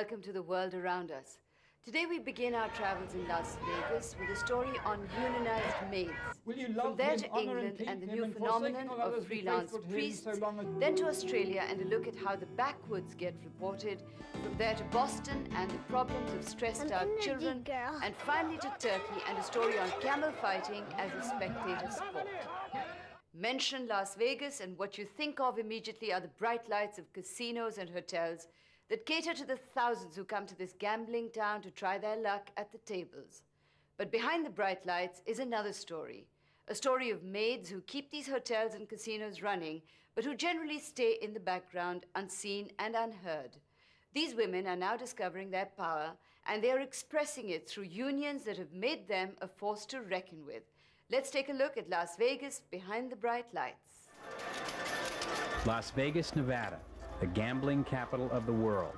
welcome to the world around us. Today we begin our travels in Las Vegas with a story on unionized maids. From there to England and the new phenomenon of freelance priests, then to Australia and a look at how the backwoods get reported, from there to Boston and the problems of stressed out children, and finally to Turkey and a story on camel fighting as a spectator sport. Mention Las Vegas and what you think of immediately are the bright lights of casinos and hotels that cater to the thousands who come to this gambling town to try their luck at the tables. But behind the bright lights is another story. A story of maids who keep these hotels and casinos running, but who generally stay in the background, unseen and unheard. These women are now discovering their power, and they are expressing it through unions that have made them a force to reckon with. Let's take a look at Las Vegas behind the bright lights. Las Vegas, Nevada, the gambling capital of the world.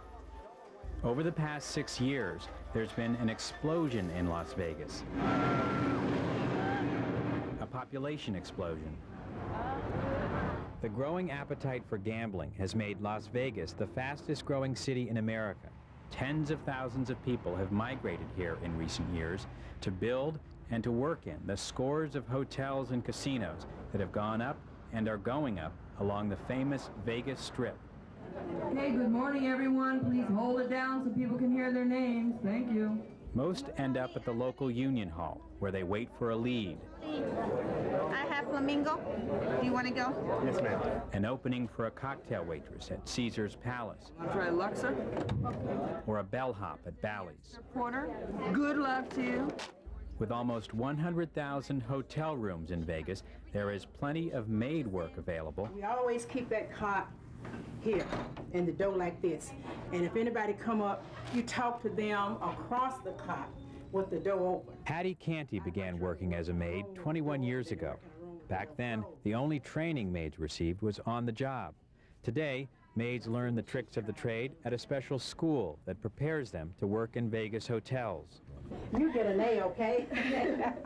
Over the past six years, there's been an explosion in Las Vegas. A population explosion. The growing appetite for gambling has made Las Vegas the fastest growing city in America. Tens of thousands of people have migrated here in recent years to build and to work in the scores of hotels and casinos that have gone up and are going up along the famous Vegas Strip. Hey, good morning, everyone. Please hold it down so people can hear their names. Thank you. Most end up at the local union hall, where they wait for a lead. I have flamingo. Do you want to go? Yes, ma'am. An opening for a cocktail waitress at Caesar's Palace. I'll try Luxor. Or a bellhop at Bally's. Porter. Good luck to you. With almost 100,000 hotel rooms in Vegas, there is plenty of maid work available. We always keep that cot here in the door like this. And if anybody come up, you talk to them across the cot with the door open. Hattie Canty began working as a maid 21 years ago. Back then, the only training maids received was on the job. Today, maids learn the tricks of the trade at a special school that prepares them to work in Vegas hotels. You get an A, okay?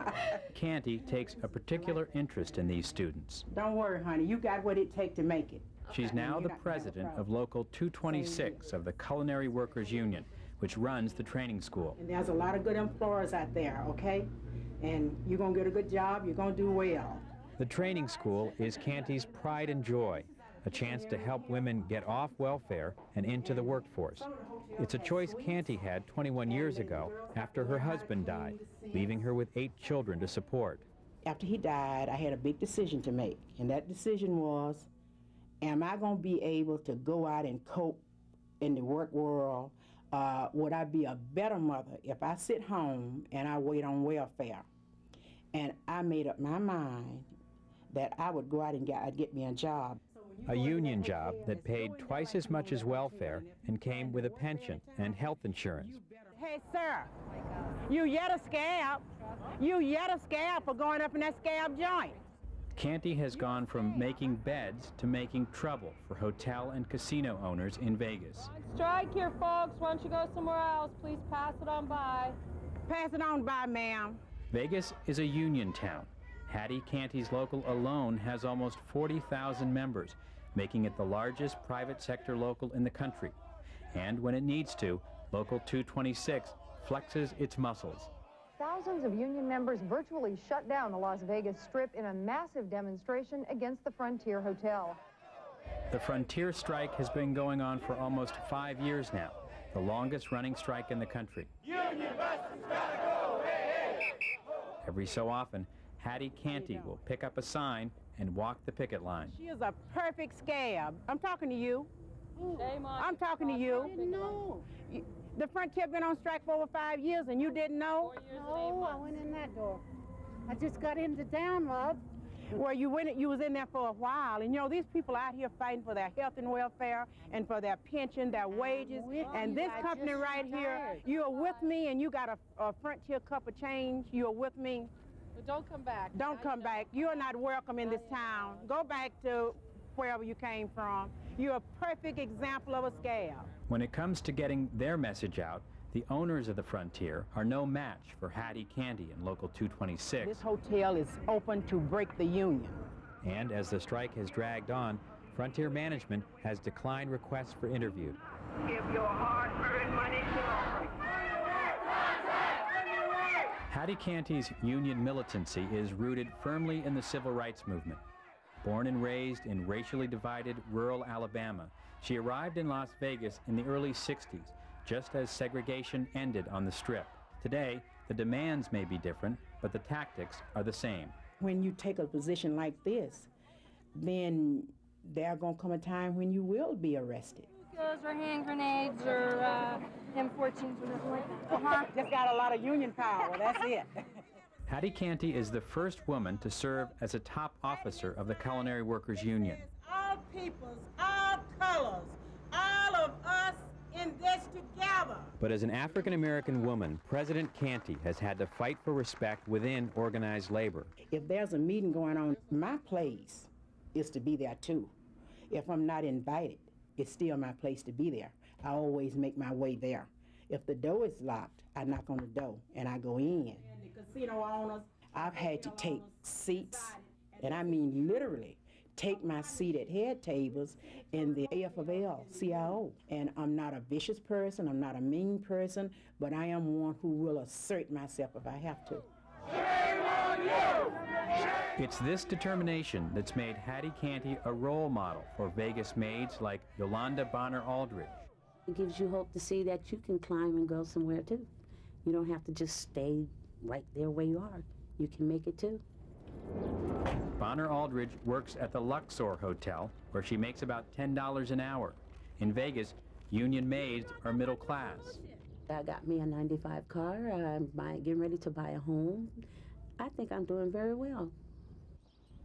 Canty takes a particular interest in these students. Don't worry, honey. You got what it takes to make it. She's now the president of Local 226 of the Culinary Workers Union, which runs the training school. And there's a lot of good employers out there, okay? And you're going to get a good job, you're going to do well. The training school is Canty's pride and joy, a chance to help women get off welfare and into the workforce. It's a choice Canty had 21 years ago after her husband died, leaving her with eight children to support. After he died, I had a big decision to make, and that decision was am I going to be able to go out and cope in the work world? Uh, would I be a better mother if I sit home and I wait on welfare? And I made up my mind that I would go out and get, I'd get me a job. A union job that paid twice as much as welfare and came with a pension and health insurance. Hey, sir, you yet a scab. You yet a scab for going up in that scab joint. Canty has gone from making beds to making trouble for hotel and casino owners in Vegas. Strike here, folks. Why don't you go somewhere else? Please pass it on by. Pass it on by, ma'am. Vegas is a union town. Hattie Canty's local alone has almost 40,000 members, making it the largest private sector local in the country. And when it needs to, Local 226 flexes its muscles. Thousands of union members virtually shut down the Las Vegas Strip in a massive demonstration against the Frontier Hotel. The Frontier strike has been going on for almost five years now, the longest running strike in the country. Union buses gotta go, hey, hey. Every so often, Hattie Canty will pick up a sign and walk the picket line. She is a perfect scab. I'm talking to you. Shame on I'm talking to you. I didn't know. The Frontier been on strike for over five years and you didn't know? No, I went in that door. I just got into download. Well, you went, you was in there for a while, and you know these people out here fighting for their health and welfare, and for their pension, their wages, and this I company just right here, you are with me, and you got a, a Frontier cup of change. You are with me. But don't come back. Don't you come know. back. You are not welcome in this town. Go back to wherever you came from. You're a perfect example of a scam. When it comes to getting their message out, the owners of the Frontier are no match for Hattie Canty and Local 226. This hotel is open to break the union. And as the strike has dragged on, Frontier Management has declined requests for interview. Give your hard-earned money to Hattie Canty's union militancy is rooted firmly in the civil rights movement. Born and raised in racially divided rural Alabama, she arrived in Las Vegas in the early 60s, just as segregation ended on the Strip. Today, the demands may be different, but the tactics are the same. When you take a position like this, then there are going to come a time when you will be arrested. Or hand grenades or uh, M14s or nothing like that. Uh-huh. Just got a lot of union power, that's it. Hattie Canty is the first woman to serve as a top officer of the Culinary Workers Union. All peoples, all colors, all of us in this together. But as an African American woman, President Canty has had to fight for respect within organized labor. If there's a meeting going on, my place is to be there too. If I'm not invited, it's still my place to be there. I always make my way there. If the door is locked, I knock on the door and I go in. And the casino owners. I've had to take seats, and I mean literally, take my seat at head tables in the AFL CIO. And I'm not a vicious person, I'm not a mean person, but I am one who will assert myself if I have to. Shame on you! It's this determination that's made Hattie Canty a role model for Vegas maids like Yolanda Bonner Aldridge. It gives you hope to see that you can climb and go somewhere too. You don't have to just stay right there where you are. You can make it too. Bonner Aldridge works at the Luxor Hotel, where she makes about $10 an hour. In Vegas, union maids are middle class. I got me a 95 car. I'm buying, getting ready to buy a home. I think I'm doing very well.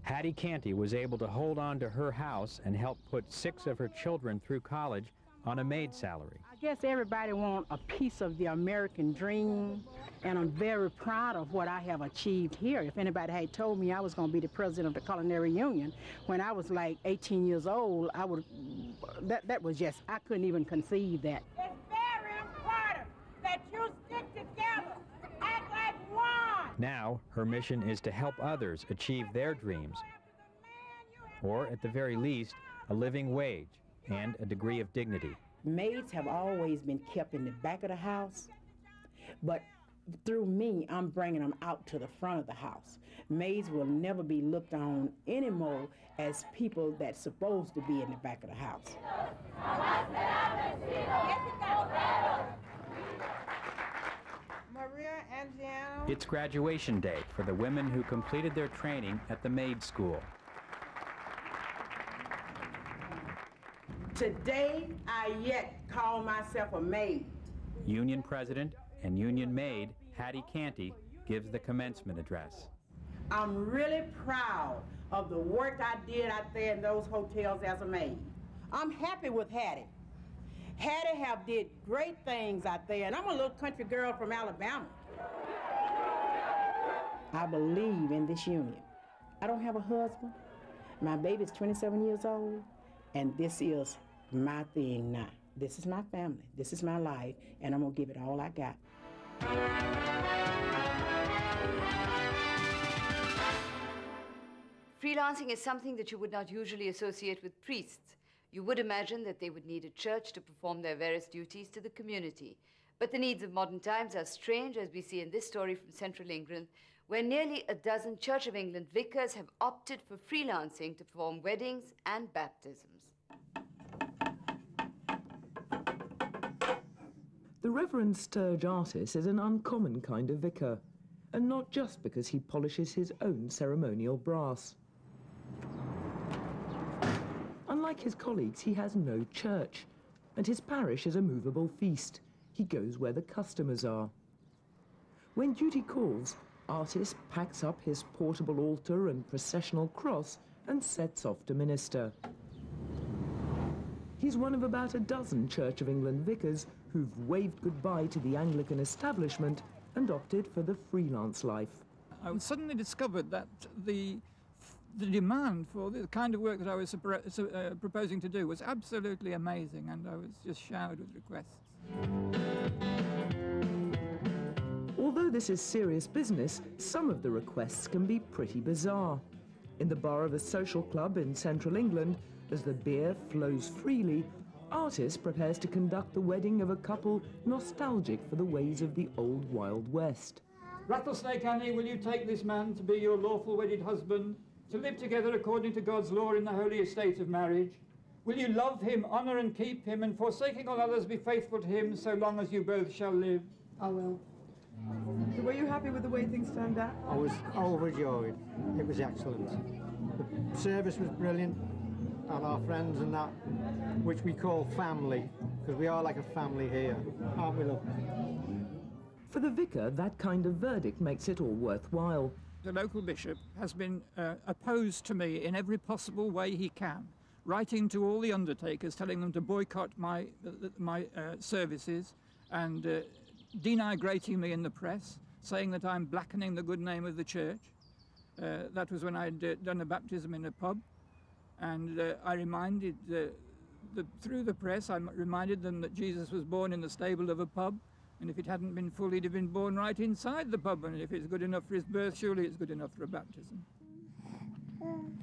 Hattie Canty was able to hold on to her house and help put six of her children through college on a maid salary. I guess everybody wants a piece of the American dream, and I'm very proud of what I have achieved here. If anybody had told me I was going to be the president of the Culinary Union when I was like 18 years old, I would, that, that was just, I couldn't even conceive that. It's very important that you stick together, act like one. Now, her mission is to help others achieve their dreams, or at the very least, a living wage and a degree of dignity. Maids have always been kept in the back of the house, but through me, I'm bringing them out to the front of the house. Maids will never be looked on anymore as people that's supposed to be in the back of the house. Maria Angiano. It's graduation day for the women who completed their training at the maid school. Today, I yet call myself a maid. Union president and union maid Hattie Canty gives the commencement address. I'm really proud of the work I did out there in those hotels as a maid. I'm happy with Hattie. Hattie have did great things out there, and I'm a little country girl from Alabama. I believe in this union. I don't have a husband. My baby's 27 years old, and this is my thing now. This is my family. This is my life, and I'm gonna give it all I got. Freelancing is something that you would not usually associate with priests. You would imagine that they would need a church to perform their various duties to the community. But the needs of modern times are strange, as we see in this story from central England, where nearly a dozen Church of England vicars have opted for freelancing to perform weddings and baptisms. The Reverend Sturge Artis is an uncommon kind of vicar, and not just because he polishes his own ceremonial brass. Unlike his colleagues, he has no church, and his parish is a movable feast. He goes where the customers are. When duty calls, Artis packs up his portable altar and processional cross and sets off to minister. He's one of about a dozen Church of England vicars who've waved goodbye to the Anglican establishment and opted for the freelance life. I suddenly discovered that the the demand for the kind of work that I was uh, proposing to do was absolutely amazing, and I was just showered with requests. Although this is serious business, some of the requests can be pretty bizarre. In the bar of a social club in central England, as the beer flows freely, Artis prepares to conduct the wedding of a couple nostalgic for the ways of the old Wild West. Rattlesnake Annie, will you take this man to be your lawful wedded husband, to live together according to God's law in the holy estate of marriage? Will you love him, honour and keep him, and forsaking all others, be faithful to him so long as you both shall live? I will. So were you happy with the way things turned out? I was overjoyed. It was excellent. The service was brilliant, and our friends and that, which we call family, because we are like a family here, aren't we, love? For the vicar, that kind of verdict makes it all worthwhile. The local bishop has been uh, opposed to me in every possible way he can writing to all the undertakers, telling them to boycott my, my uh, services and uh, denigrating me in the press, saying that I'm blackening the good name of the church. Uh, that was when I'd uh, done a baptism in a pub. And uh, I reminded, the, through the press, I reminded them that Jesus was born in the stable of a pub. And if it hadn't been full, he'd have been born right inside the pub. And if it's good enough for his birth, surely it's good enough for a baptism. In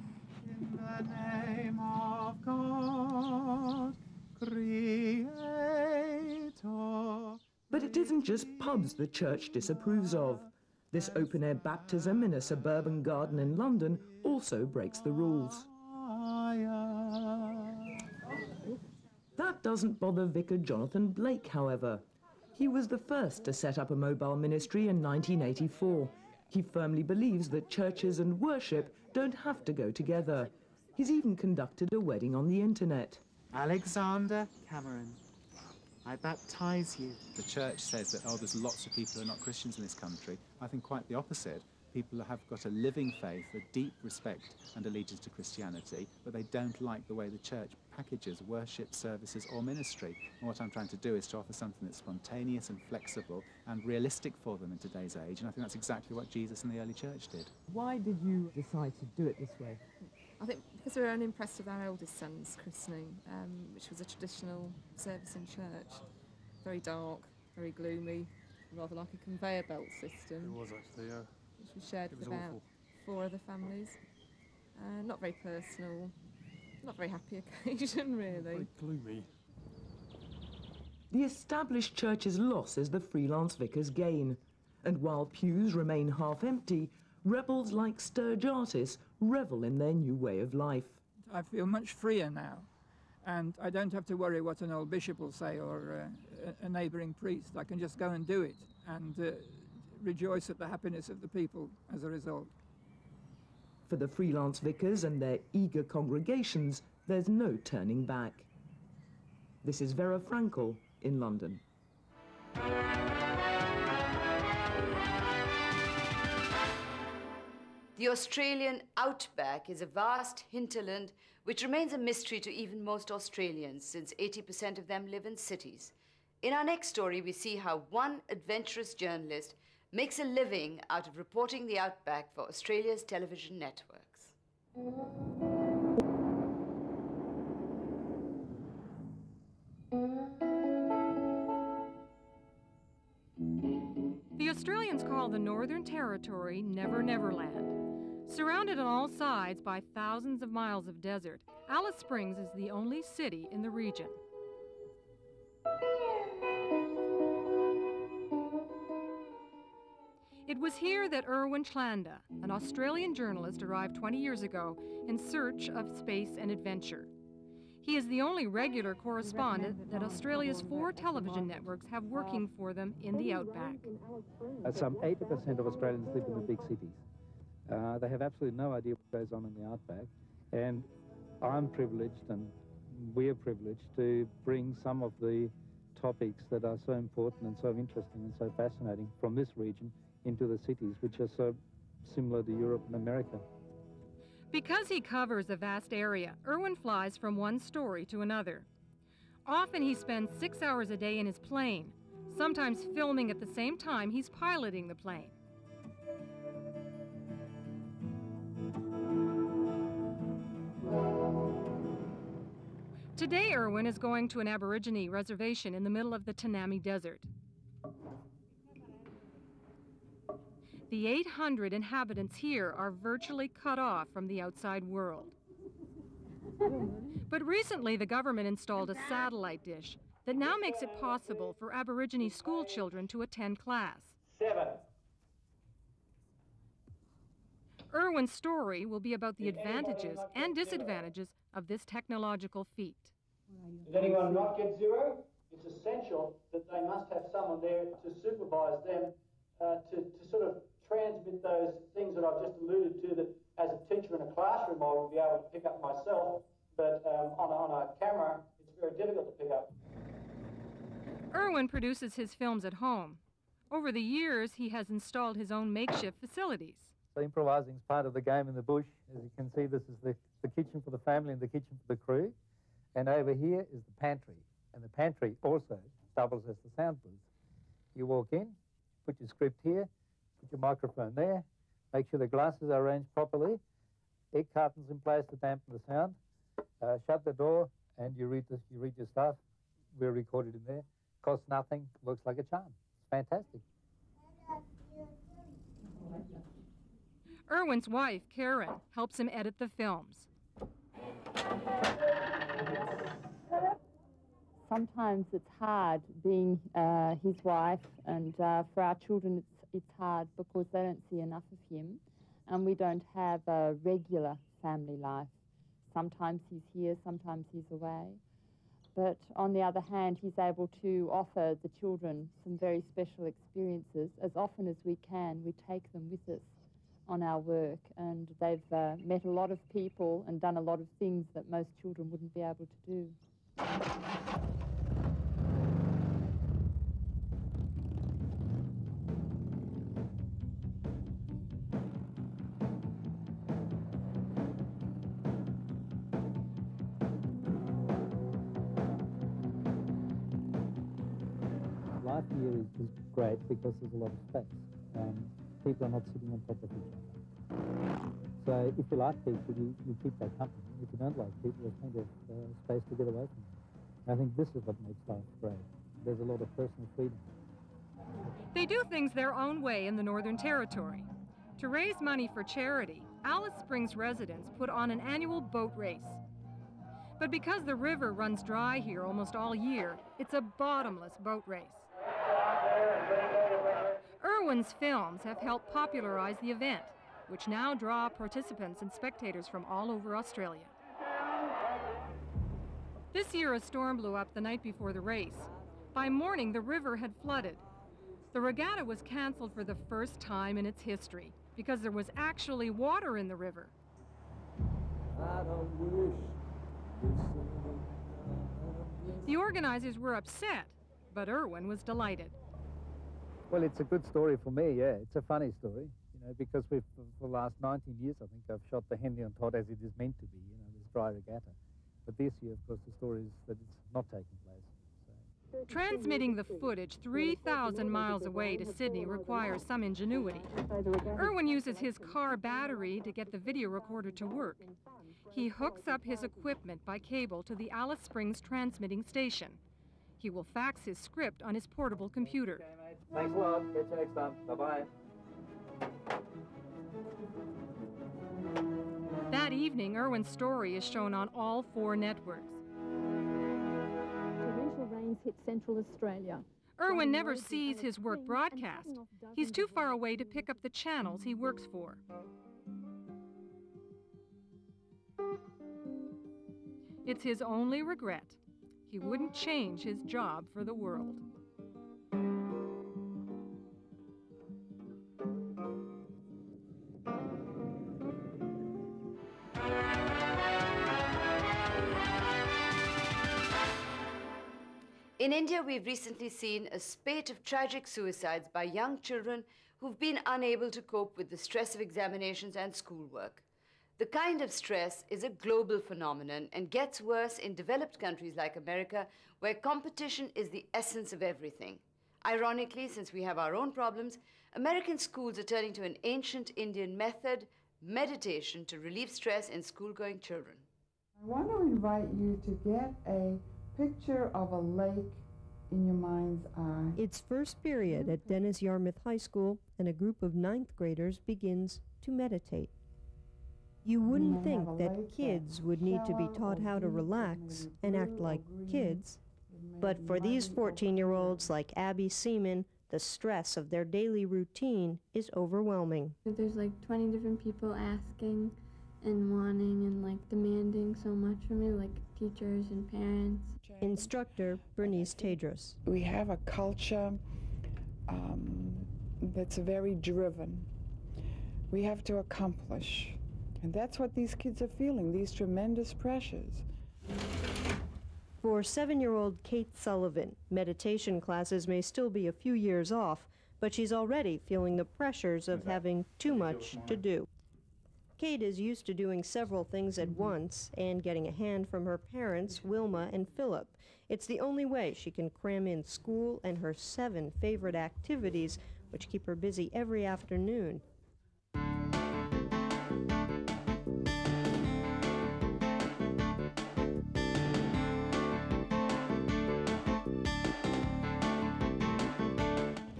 the name of God, Creator. But it isn't just pubs the church disapproves of. This open-air baptism in a suburban garden in London also breaks the rules. That doesn't bother Vicar Jonathan Blake, however. He was the first to set up a mobile ministry in 1984. He firmly believes that churches and worship don't have to go together. He's even conducted a wedding on the internet. Alexander Cameron, I baptize you. The church says that, oh, there's lots of people who are not Christians in this country. I think quite the opposite. People have got a living faith, a deep respect and allegiance to Christianity, but they don't like the way the church packages worship, services, or ministry. And what I'm trying to do is to offer something that's spontaneous and flexible and realistic for them in today's age. And I think that's exactly what Jesus and the early church did. Why did you decide to do it this way? I think because we were unimpressed with our eldest son's christening, um, which was a traditional service in church. Very dark, very gloomy, rather like a conveyor belt system. It was actually, yeah. Which we shared with about awful. four other families. Uh, not very personal, not very happy occasion, really. Very gloomy. The established church's loss is the freelance vicar's gain. And while pews remain half empty, rebels like Sturgis revel in their new way of life. I feel much freer now, and I don't have to worry what an old bishop will say or uh, a neighbouring priest. I can just go and do it and uh, rejoice at the happiness of the people as a result. For the freelance vicars and their eager congregations, there's no turning back. This is Vera Frankel in London. The Australian outback is a vast hinterland which remains a mystery to even most Australians, since 80% of them live in cities. In our next story, we see how one adventurous journalist makes a living out of reporting the outback for Australia's television networks. The Australians call the Northern Territory Never Never Land. Surrounded on all sides by thousands of miles of desert, Alice Springs is the only city in the region. It was here that Erwin Chlanda, an Australian journalist, arrived 20 years ago in search of space and adventure. He is the only regular correspondent that Australia's four television networks have working for them in the outback. Uh, some 80% of Australians live in the big cities. Uh, they have absolutely no idea what goes on in the outback. And I'm privileged and we're privileged to bring some of the topics that are so important and so interesting and so fascinating from this region into the cities, which are so similar to Europe and America. Because he covers a vast area, Erwin flies from one story to another. Often he spends six hours a day in his plane, sometimes filming at the same time he's piloting the plane. Today, Erwin is going to an Aborigine reservation in the middle of the Tanami Desert. The 800 inhabitants here are virtually cut off from the outside world. But recently, the government installed a satellite dish that now makes it possible for Aborigine school children to attend class. Seven. Erwin's story will be about the advantages and disadvantages of this technological feat. Did anyone not get zero? It's essential that they must have someone there to supervise them, uh, to, to sort of those things that I've just alluded to that as a teacher in a classroom I would be able to pick up myself, but um, on, a, on a camera it's very difficult to pick up. Erwin produces his films at home. Over the years, he has installed his own makeshift facilities. So improvising is part of the game in the bush. As you can see, this is the, the kitchen for the family and the kitchen for the crew. And over here is the pantry. And the pantry also doubles as the sound booth. You walk in, put your script here, put your microphone there, make sure the glasses are arranged properly, egg cartons in place to dampen the sound, uh, shut the door, and you read, this, you read your stuff. We're recorded in there. Costs nothing, works like a charm. It's fantastic. Erwin's wife, Karen, helps him edit the films. Sometimes it's hard being uh, his wife, and uh, for our children, it's, it's hard because they don't see enough of him, and we don't have a regular family life. Sometimes he's here, sometimes he's away. But on the other hand, he's able to offer the children some very special experiences. As often as we can, we take them with us on our work, and they've uh, met a lot of people and done a lot of things that most children wouldn't be able to do. Because there's a lot of space. Um, people are not sitting on top of each other. So if you like people, you, you keep that company. If you don't like people, there's plenty of uh, space to get away from them. I think this is what makes life great. There's a lot of personal freedom. They do things their own way in the Northern Territory. To raise money for charity, Alice Springs residents put on an annual boat race. But because the river runs dry here almost all year, it's a bottomless boat race. Erwin's films have helped popularize the event, which now draw participants and spectators from all over Australia. This year, a storm blew up the night before the race. By morning, the river had flooded. The regatta was canceled for the first time in its history because there was actually water in the river. The organizers were upset, but Irwin was delighted. Well, it's a good story for me, yeah. It's a funny story, you know, because we've, for the last 19 years, I think I've shot the Henley on Todd as it is meant to be, you know, this dry regatta. But this year, of course, the story is that it's not taking place. Transmitting the footage 3,000 miles away to Sydney requires some ingenuity. Erwin uses his car battery to get the video recorder to work. He hooks up his equipment by cable to the Alice Springs transmitting station. He will fax his script on his portable computer. Okay, Thanks a lot. Catch you next time. Bye-bye. That evening, Erwin's story is shown on all four networks. Torrential rains hit central Australia. Irwin never sees his work broadcast. He's too far away to pick up the channels he works for. It's his only regret. He wouldn't change his job for the world. In India, we've recently seen a spate of tragic suicides by young children who've been unable to cope with the stress of examinations and schoolwork. The kind of stress is a global phenomenon and gets worse in developed countries like America, where competition is the essence of everything. Ironically, since we have our own problems, American schools are turning to an ancient Indian method, meditation, to relieve stress in school-going children. I want to invite you to get a picture of a lake in your mind's eye? It's first period at Dennis Yarmouth High School, and a group of ninth graders begins to meditate. You wouldn't think that kids would need to be taught how to relax and act like kids, but for these 14 year olds like Abby Seaman, the stress of their daily routine is overwhelming. There's like 20 different people asking and wanting and like demanding so much from me, like teachers and parents. Instructor Bernice Tedros. We have a culture um, that's very driven. We have to accomplish. And that's what these kids are feeling, these tremendous pressures. For seven year old Kate Sullivan, meditation classes may still be a few years off, but she's already feeling the pressures of having too much to do. Kate is used to doing several things at once and getting a hand from her parents, Wilma and Philip. It's the only way she can cram in school and her seven favorite activities, which keep her busy every afternoon.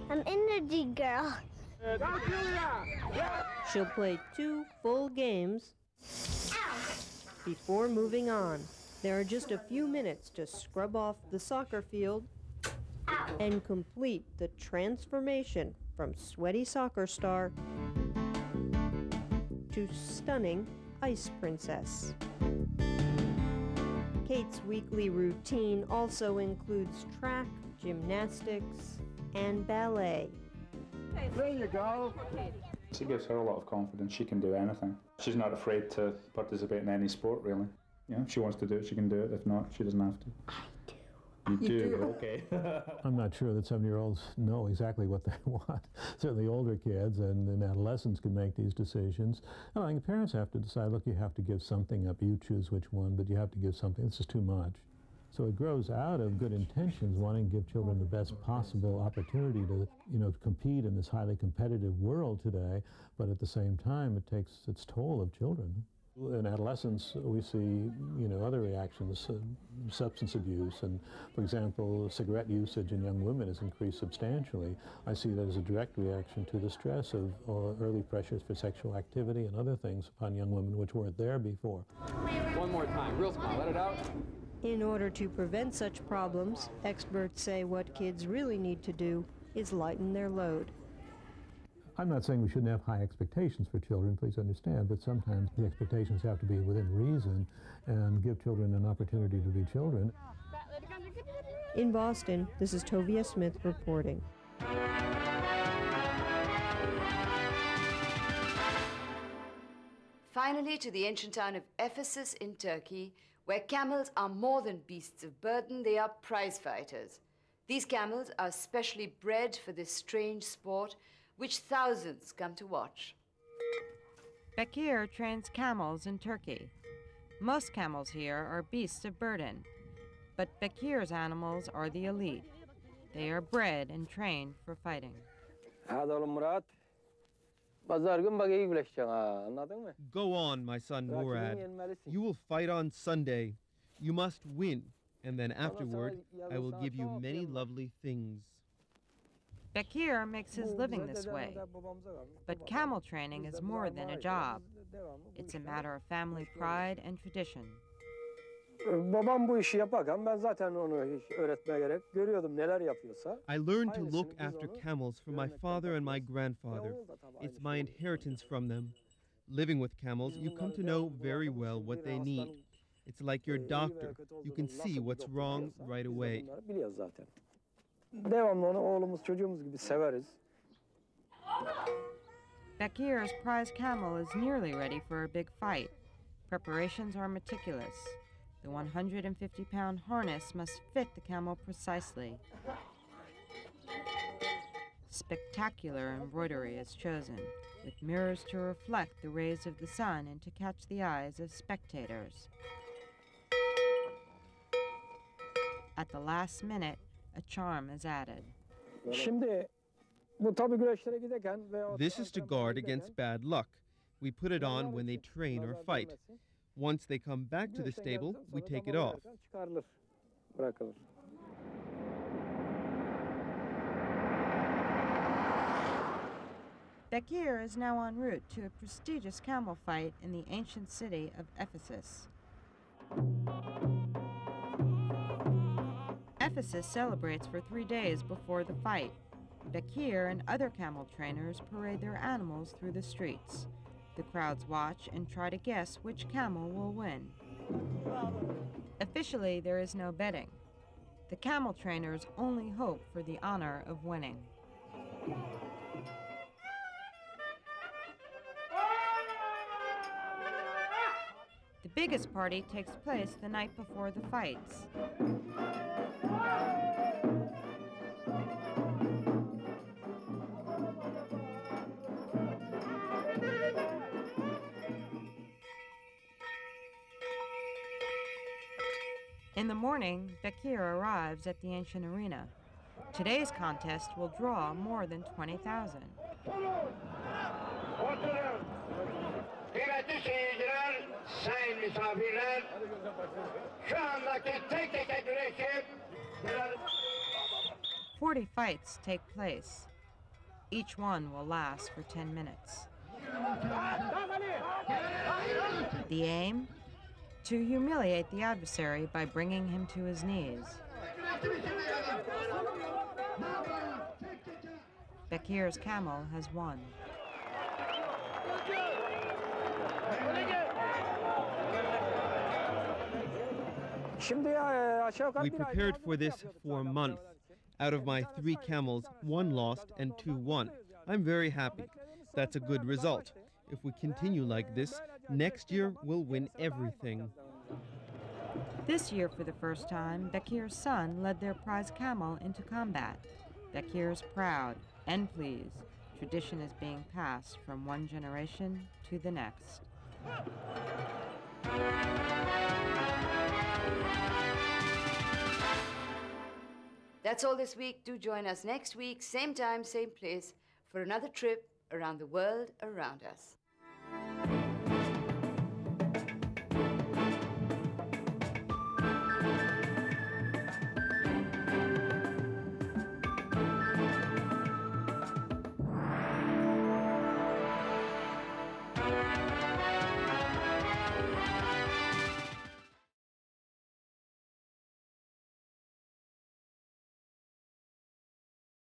I'm energy girl. She'll play two full games before moving on. There are just a few minutes to scrub off the soccer field and complete the transformation from sweaty soccer star to stunning ice princess. Kate's weekly routine also includes track, gymnastics, and ballet. There you go. She gives her a lot of confidence. She can do anything. She's not afraid to participate in any sport, really. You know, if she wants to do it, she can do it. If not, she doesn't have to. I do. You, You do? do. Okay. I'm not sure that seven-year-olds know exactly what they want. Certainly older kids and, and adolescents can make these decisions. And I think parents have to decide, look, you have to give something up. You choose which one, but you have to give something. This is too much. So it grows out of good intentions, wanting to give children the best possible opportunity to, you know, compete in this highly competitive world today, but at the same time, it takes its toll of children. In adolescence, we see, you know, other reactions, uh, substance abuse, and, for example, cigarette usage in young women has increased substantially. I see that as a direct reaction to the stress of uh, early pressures for sexual activity and other things upon young women which weren't there before. One more time, real small, let it out. In order to prevent such problems, experts say what kids really need to do is lighten their load. I'm not saying we shouldn't have high expectations for children, please understand, but sometimes the expectations have to be within reason and give children an opportunity to be children. In Boston, this is Tovia Smith reporting. Finally, to the ancient town of Ephesus in Turkey, where camels are more than beasts of burden, they are prize fighters. These camels are specially bred for this strange sport, which thousands come to watch. Bekir trains camels in Turkey. Most camels here are beasts of burden, but Bekir's animals are the elite. They are bred and trained for fighting. Go on, my son Murad. You will fight on Sunday. You must win, and then afterward, I will give you many lovely things. Bekir makes his living this way, but camel training is more than a job. It's a matter of family pride and tradition. Babam bu işi yaparken ben zaten onu öğretmeye gerek görüyordum neler yapıyorsa. I learned to look after camels from my father and my grandfather. It's my inheritance from them. Living with camels, you come to know very well what they need. It's like your doctor. You can see what's wrong right away. Bunları zaten. Devamlı onu oğlumuz çocuğumuz gibi severiz. Bekir's prize camel is nearly ready for a big fight. Preparations are meticulous. The 150 pound harness must fit the camel precisely. Spectacular embroidery is chosen, with mirrors to reflect the rays of the sun and to catch the eyes of spectators. At the last minute, a charm is added. Şimdi bu tabi güreşlere giderken ve This is to guard against bad luck. We put it on when they train or fight. Once they come back to the stable, we take it off. Bekir is now en route to a prestigious camel fight in the ancient city of Ephesus. Ephesus celebrates for three days before the fight. Bekir and other camel trainers parade their animals through the streets. The crowds watch and try to guess which camel will win. Officially, there is no betting. The camel trainers only hope for the honor of winning. The biggest party takes place the night before the fights. In the morning, Bekir arrives at the ancient arena. Today's contest will draw more than 20,000. Kıymetli seyirciler, sayın misafirler, şu andaki tek tek güreşim 40 fights take place. Each one will last for 10 minutes. The aim? To humiliate the adversary by bringing him to his knees. Bekir's camel has won. We prepared for this for a month. Out of my three camels, one lost and two won. I'm very happy. That's a good result. If we continue like this, next year we'll win everything. This year, for the first time, Bekir's son led their prize camel into combat. Bekir is proud and pleased. Tradition is being passed from one generation to the next. That's all this week. Do join us next week, same time, same place, for another trip around the world around us.